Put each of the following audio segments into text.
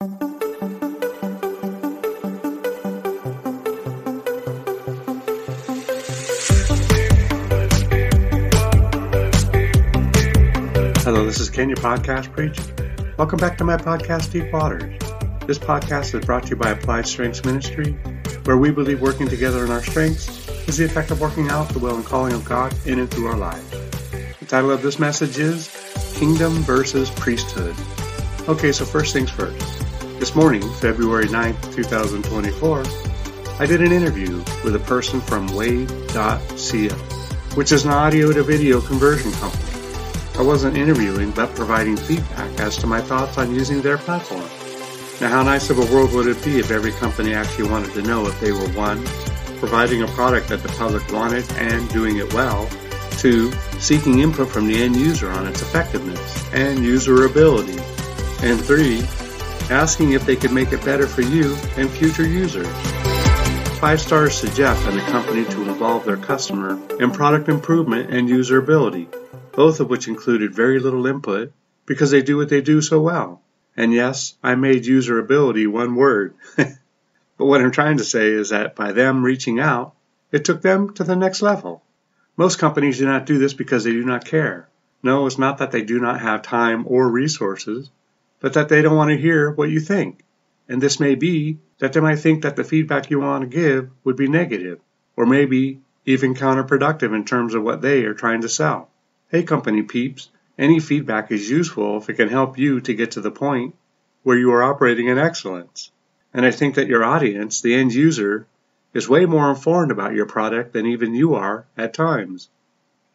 Hello, this is Kenya podcast preacher. Welcome back to my podcast, Deep Waters. This podcast is brought to you by Applied Strengths Ministry, where we believe working together in our strengths is the effect of working out the will and calling of God in and through our lives. The title of this message is Kingdom versus Priesthood. Okay, so first things first. This morning, February 9th, 2024, I did an interview with a person from Wavve.co, which is an audio to video conversion company. I wasn't interviewing, but providing feedback as to my thoughts on using their platform. Now, how nice of a world would it be if every company actually wanted to know if they were one, providing a product that the public wanted and doing it well, two, seeking input from the end user on its effectiveness and userability, and three, asking if they could make it better for you and future users. Five stars and the company to involve their customer in product improvement and usability both of which included very little input because they do what they do so well. And yes, I made usability one word. but what I'm trying to say is that by them reaching out, it took them to the next level. Most companies do not do this because they do not care. No, it's not that they do not have time or resources, but that they don't want to hear what you think. And this may be that they might think that the feedback you want to give would be negative, or maybe even counterproductive in terms of what they are trying to sell. Hey company peeps, any feedback is useful if it can help you to get to the point where you are operating in excellence. And I think that your audience, the end user, is way more informed about your product than even you are at times.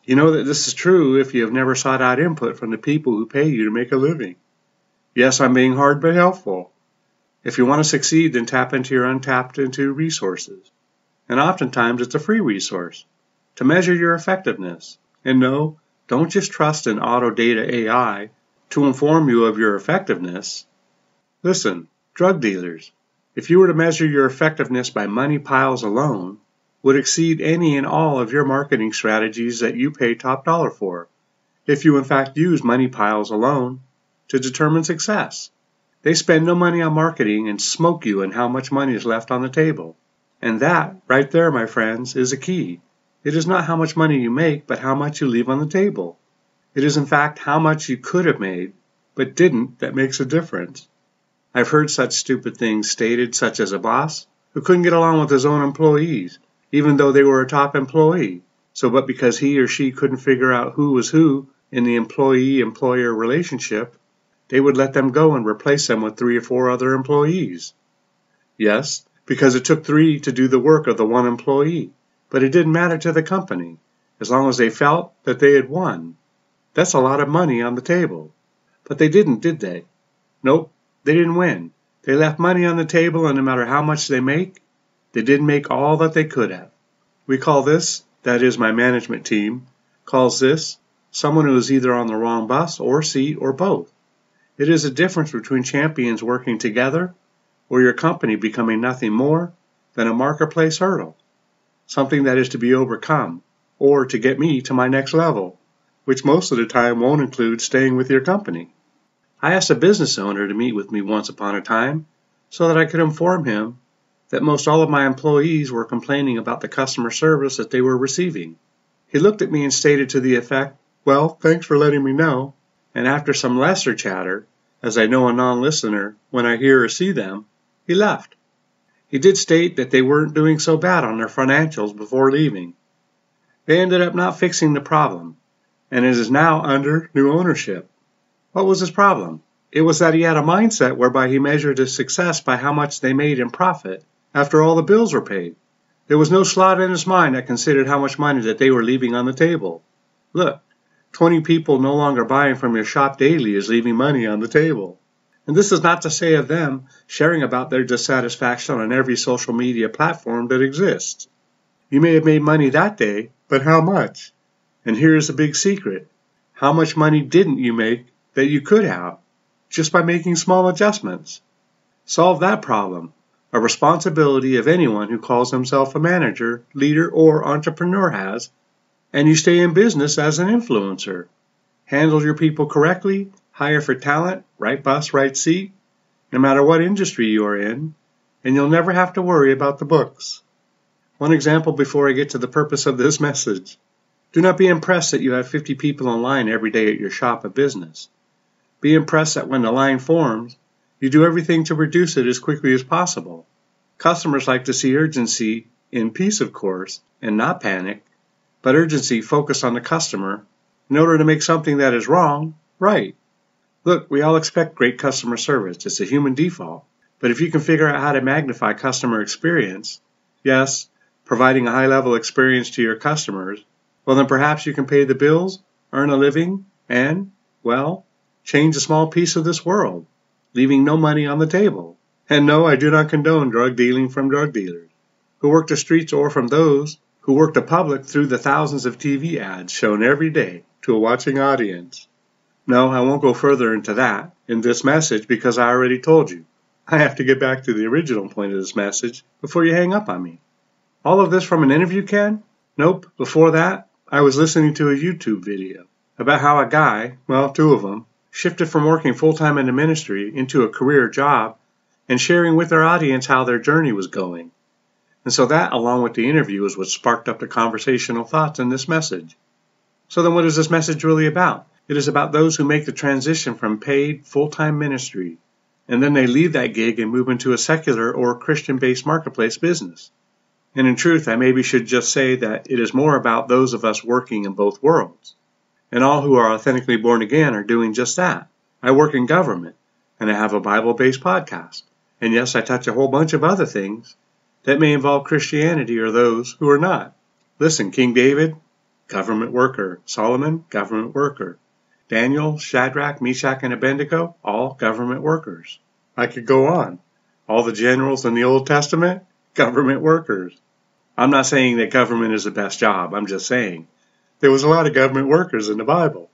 You know that this is true if you have never sought out input from the people who pay you to make a living. Yes, I'm being hard but helpful. If you want to succeed, then tap into your untapped into resources. And oftentimes it's a free resource to measure your effectiveness. And no, don't just trust an auto data AI to inform you of your effectiveness. Listen, drug dealers, if you were to measure your effectiveness by money piles alone, would exceed any and all of your marketing strategies that you pay top dollar for, if you in fact use money piles alone to determine success. They spend no money on marketing and smoke you and how much money is left on the table. And that, right there, my friends, is a key. It is not how much money you make, but how much you leave on the table. It is in fact how much you could have made, but didn't, that makes a difference. I've heard such stupid things stated, such as a boss who couldn't get along with his own employees, even though they were a top employee. So, but because he or she couldn't figure out who was who in the employee employer relationship, they would let them go and replace them with three or four other employees. Yes, because it took three to do the work of the one employee. But it didn't matter to the company, as long as they felt that they had won. That's a lot of money on the table. But they didn't, did they? Nope, they didn't win. They left money on the table, and no matter how much they make, they didn't make all that they could have. We call this, that is, my management team, calls this someone who is either on the wrong bus or seat or both. It is a difference between champions working together or your company becoming nothing more than a marketplace hurdle something that is to be overcome, or to get me to my next level, which most of the time won't include staying with your company. I asked a business owner to meet with me once upon a time so that I could inform him that most all of my employees were complaining about the customer service that they were receiving. He looked at me and stated to the effect, Well, thanks for letting me know. And after some lesser chatter, as I know a non listener when I hear or see them, he left. He did state that they weren't doing so bad on their financials before leaving. They ended up not fixing the problem, and it is now under new ownership. What was his problem? It was that he had a mindset whereby he measured his success by how much they made in profit after all the bills were paid. There was no slot in his mind that considered how much money that they were leaving on the table. Look, 20 people no longer buying from your shop daily is leaving money on the table. And this is not to say of them sharing about their dissatisfaction on every social media platform that exists. You may have made money that day, but how much? And here's a big secret. How much money didn't you make that you could have just by making small adjustments? Solve that problem, a responsibility of anyone who calls himself a manager, leader, or entrepreneur has, and you stay in business as an influencer. Handle your people correctly hire for talent, right bus, right seat. no matter what industry you are in, and you'll never have to worry about the books. One example before I get to the purpose of this message. Do not be impressed that you have 50 people in line every day at your shop of business. Be impressed that when the line forms, you do everything to reduce it as quickly as possible. Customers like to see urgency in peace, of course, and not panic, but urgency focused on the customer in order to make something that is wrong right. Look, we all expect great customer service. It's a human default. But if you can figure out how to magnify customer experience, yes, providing a high level experience to your customers, well, then perhaps you can pay the bills, earn a living, and, well, change a small piece of this world, leaving no money on the table. And no, I do not condone drug dealing from drug dealers who work the streets or from those who work the public through the thousands of TV ads shown every day to a watching audience. No, I won't go further into that in this message because I already told you. I have to get back to the original point of this message before you hang up on me. All of this from an interview, Ken? Nope. Before that, I was listening to a YouTube video about how a guy, well, two of them, shifted from working full time in the ministry into a career job and sharing with their audience how their journey was going. And so that, along with the interview, is what sparked up the conversational thoughts in this message. So then what is this message really about? It is about those who make the transition from paid full time ministry and then they leave that gig and move into a secular or Christian based marketplace business. And in truth, I maybe should just say that it is more about those of us working in both worlds. And all who are authentically born again are doing just that. I work in government, and I have a Bible based podcast. And yes, I touch a whole bunch of other things that may involve Christianity or those who are not. Listen, King David, government worker. Solomon, government worker. Daniel, Shadrach, Meshach, and Abednego, all government workers. I could go on. All the generals in the Old Testament, government workers. I'm not saying that government is the best job. I'm just saying there was a lot of government workers in the Bible.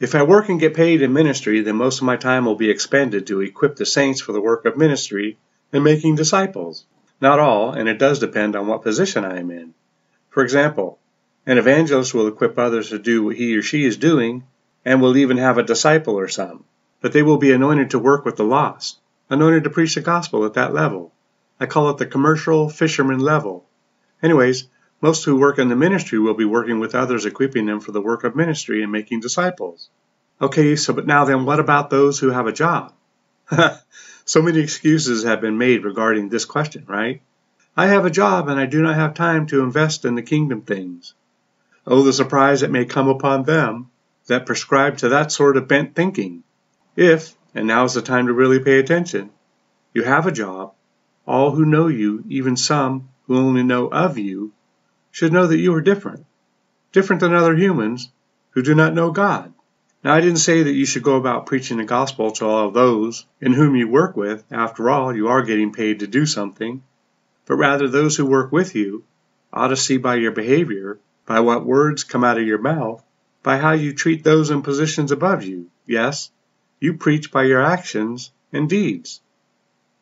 If I work and get paid in ministry, then most of my time will be expended to equip the saints for the work of ministry and making disciples. Not all, and it does depend on what position I am in. For example, an evangelist will equip others to do what he or she is doing and will even have a disciple or some. But they will be anointed to work with the lost, anointed to preach the gospel at that level. I call it the commercial fisherman level. Anyways, most who work in the ministry will be working with others, equipping them for the work of ministry and making disciples. Okay, so but now then, what about those who have a job? so many excuses have been made regarding this question, right? I have a job and I do not have time to invest in the kingdom things. Oh, the surprise that may come upon them that prescribe to that sort of bent thinking. If, and now is the time to really pay attention, you have a job, all who know you, even some who only know of you, should know that you are different, different than other humans who do not know God. Now, I didn't say that you should go about preaching the gospel to all those in whom you work with. After all, you are getting paid to do something. But rather, those who work with you ought to see by your behavior, by what words come out of your mouth, by how you treat those in positions above you. Yes, you preach by your actions and deeds.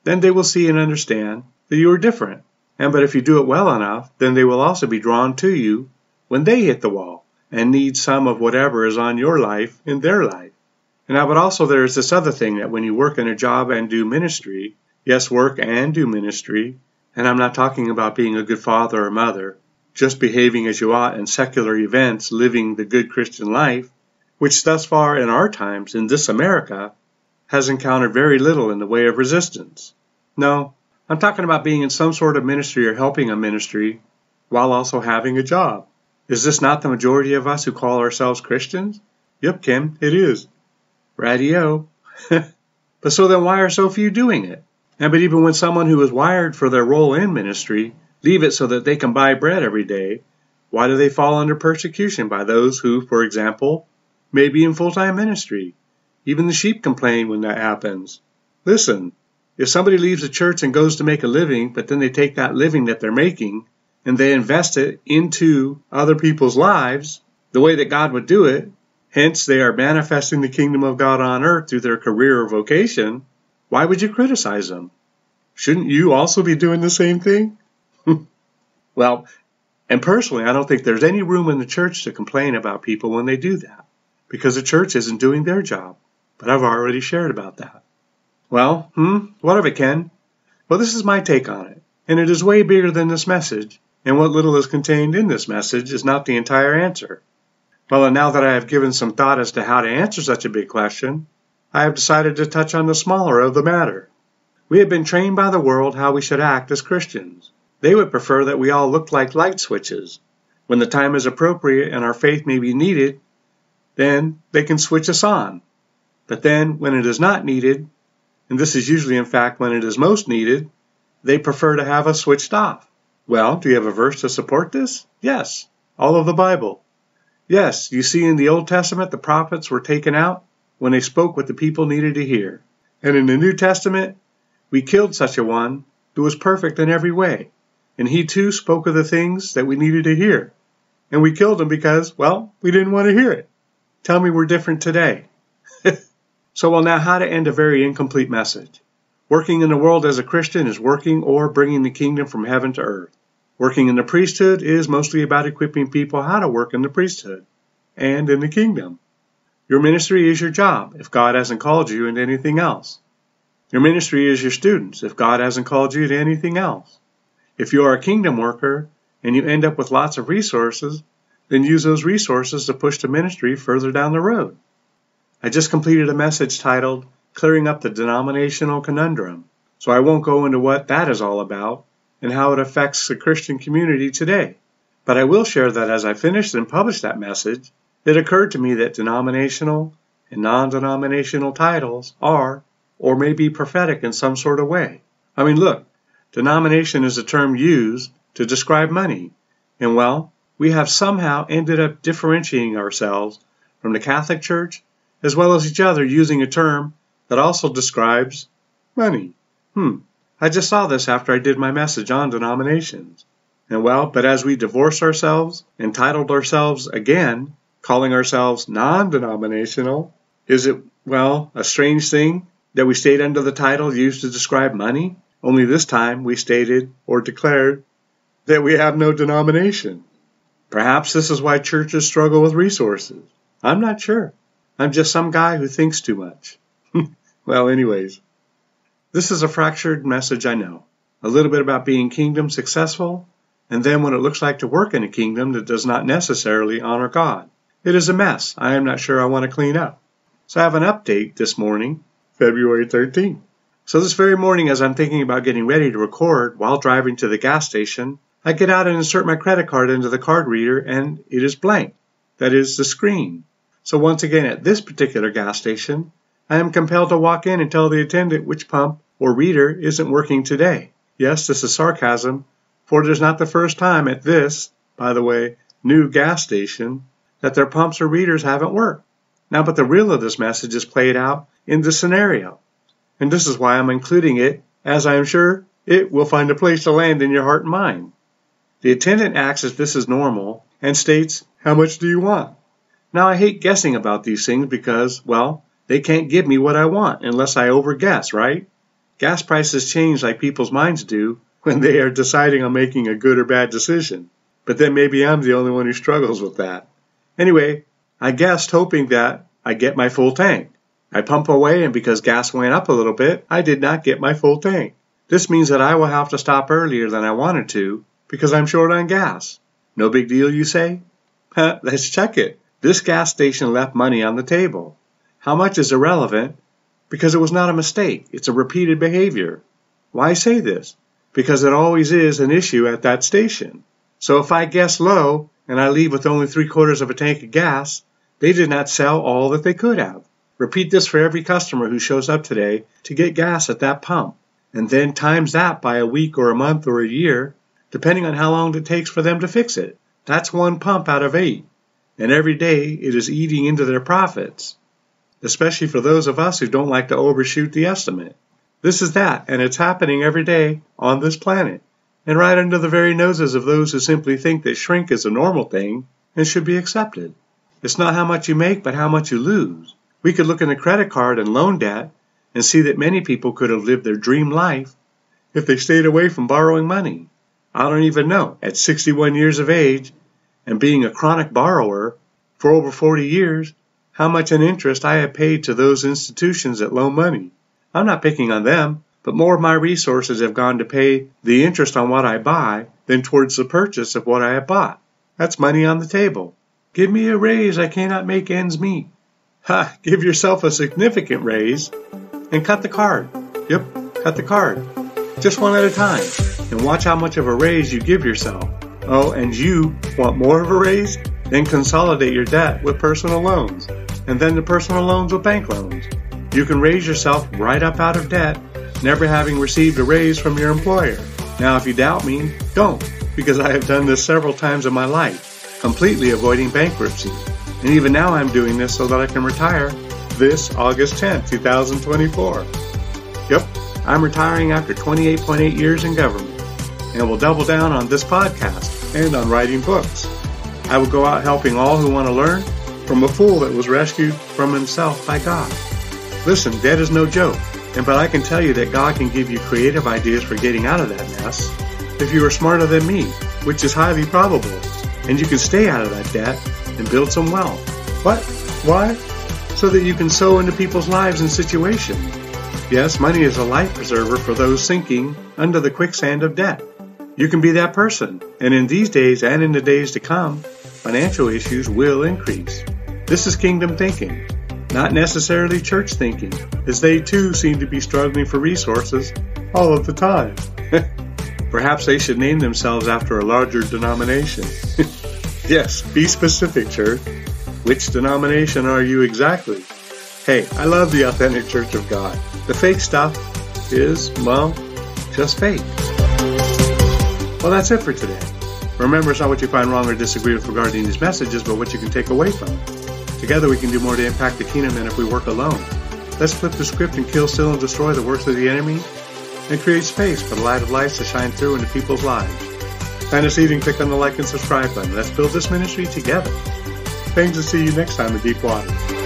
Then they will see and understand that you are different. And but if you do it well enough, then they will also be drawn to you when they hit the wall and need some of whatever is on your life in their life. And now, but also there is this other thing that when you work in a job and do ministry, yes, work and do ministry, and I'm not talking about being a good father or mother, just behaving as you ought in secular events, living the good Christian life, which thus far in our times, in this America, has encountered very little in the way of resistance. No, I'm talking about being in some sort of ministry or helping a ministry while also having a job. Is this not the majority of us who call ourselves Christians? Yep, Kim, it is. Radio. but so then why are so few doing it? And but even when someone who is wired for their role in ministry leave it so that they can buy bread every day, why do they fall under persecution by those who, for example, may be in full time ministry? Even the sheep complain when that happens. Listen, if somebody leaves the church and goes to make a living, but then they take that living that they're making and they invest it into other people's lives the way that God would do it, hence they are manifesting the kingdom of God on earth through their career or vocation, why would you criticize them? Shouldn't you also be doing the same thing? well, and personally, I don't think there's any room in the church to complain about people when they do that, because the church isn't doing their job. But I've already shared about that. Well, hmm, what of it, Ken? Well, this is my take on it, and it is way bigger than this message, and what little is contained in this message is not the entire answer. Well, and now that I have given some thought as to how to answer such a big question, I have decided to touch on the smaller of the matter. We have been trained by the world how we should act as Christians. They would prefer that we all look like light switches. When the time is appropriate and our faith may be needed, then they can switch us on. But then, when it is not needed, and this is usually in fact when it is most needed, they prefer to have us switched off. Well, do you have a verse to support this? Yes, all of the Bible. Yes, you see in the Old Testament the prophets were taken out when they spoke what the people needed to hear. And in the New Testament, we killed such a one who was perfect in every way. And he too spoke of the things that we needed to hear. And we killed him because, well, we didn't want to hear it. Tell me we're different today. So, well, now how to end a very incomplete message. Working in the world as a Christian is working or bringing the kingdom from heaven to earth. Working in the priesthood is mostly about equipping people how to work in the priesthood and in the kingdom. Your ministry is your job if God hasn't called you into anything else. Your ministry is your students if God hasn't called you to anything else. If you are a kingdom worker and you end up with lots of resources, then use those resources to push the ministry further down the road. I just completed a message titled Clearing Up the Denominational Conundrum, so I won't go into what that is all about and how it affects the Christian community today. But I will share that as I finished and published that message, it occurred to me that denominational and non denominational titles are or may be prophetic in some sort of way. I mean, look, denomination is a term used to describe money, and well, we have somehow ended up differentiating ourselves from the Catholic Church as well as each other using a term that also describes money. Hmm, I just saw this after I did my message on denominations. And well, but as we divorce ourselves, entitled ourselves again, calling ourselves non denominational, is it, well, a strange thing that we stayed under the title used to describe money? Only this time we stated or declared that we have no denomination. Perhaps this is why churches struggle with resources. I'm not sure. I'm just some guy who thinks too much. well, anyways, this is a fractured message, I know. A little bit about being kingdom successful, and then what it looks like to work in a kingdom that does not necessarily honor God. It is a mess. I am not sure I want to clean up. So I have an update this morning, February 13th. So this very morning, as I'm thinking about getting ready to record while driving to the gas station, I get out and insert my credit card into the card reader and it is blank. That is the screen. So once again, at this particular gas station, I am compelled to walk in and tell the attendant which pump or reader isn't working today. Yes, this is sarcasm, for it is not the first time at this, by the way, new gas station that their pumps or readers haven't worked. Now, but the real of this message is played out in the scenario. And this is why I'm including it, as I am sure it will find a place to land in your heart and mind. The attendant acts as this is normal and states, How much do you want? Now, I hate guessing about these things because, well, they can't give me what I want unless I overguess, right? Gas prices change like people's minds do when they are deciding on making a good or bad decision. But then maybe I'm the only one who struggles with that. Anyway, I guessed hoping that I get my full tank. I pump away and because gas went up a little bit, I did not get my full tank. This means that I will have to stop earlier than I wanted to because I'm short on gas. No big deal, you say? Let's check it. This gas station left money on the table. How much is irrelevant because it was not a mistake, it's a repeated behavior. Why say this? Because it always is an issue at that station. So if I guess low and I leave with only three quarters of a tank of gas, they did not sell all that they could have. Repeat this for every customer who shows up today to get gas at that pump, and then times that by a week or a month or a year, depending on how long it takes for them to fix it. That's one pump out of eight and every day it is eating into their profits, especially for those of us who don't like to overshoot the estimate. This is that, and it's happening every day on this planet, and right under the very noses of those who simply think that shrink is a normal thing and should be accepted. It's not how much you make, but how much you lose. We could look in the credit card and loan debt and see that many people could have lived their dream life if they stayed away from borrowing money. I don't even know. At 61 years of age, and being a chronic borrower for over 40 years, how much in interest I have paid to those institutions that loan money. I'm not picking on them, but more of my resources have gone to pay the interest on what I buy than towards the purchase of what I have bought. That's money on the table. Give me a raise, I cannot make ends meet. Ha! Give yourself a significant raise and cut the card. Yep, cut the card. Just one at a time. And watch how much of a raise you give yourself. Oh, and you want more of a raise? Then consolidate your debt with personal loans. And then the personal loans with bank loans. You can raise yourself right up out of debt, never having received a raise from your employer. Now, if you doubt me, don't, because I have done this several times in my life, completely avoiding bankruptcy. And even now I'm doing this so that I can retire this August 10, 2024. Yep, I'm retiring after 28.8 years in government and will double down on this podcast and on writing books. I will go out helping all who want to learn from a fool that was rescued from himself by God. Listen, debt is no joke, and but I can tell you that God can give you creative ideas for getting out of that mess if you are smarter than me, which is highly probable, and you can stay out of that debt and build some wealth. What? Why? So that you can sow into people's lives and situations. Yes, money is a life preserver for those sinking under the quicksand of debt. You can be that person, and in these days and in the days to come, financial issues will increase. This is kingdom thinking, not necessarily church thinking, as they too seem to be struggling for resources all of the time. Perhaps they should name themselves after a larger denomination. yes, be specific, church. Which denomination are you exactly? Hey, I love the authentic Church of God. The fake stuff is, well, just fake. Well, that's it for today. Remember, it's not what you find wrong or disagree with regarding these messages, but what you can take away from them. Together, we can do more to impact the kingdom than if we work alone. Let's flip the script and kill, steal, and destroy the works of the enemy and create space for the light of life to shine through into people's lives. Find us eating, click on the like and subscribe button. Let's build this ministry together. Thanks and see you next time in Deep Water.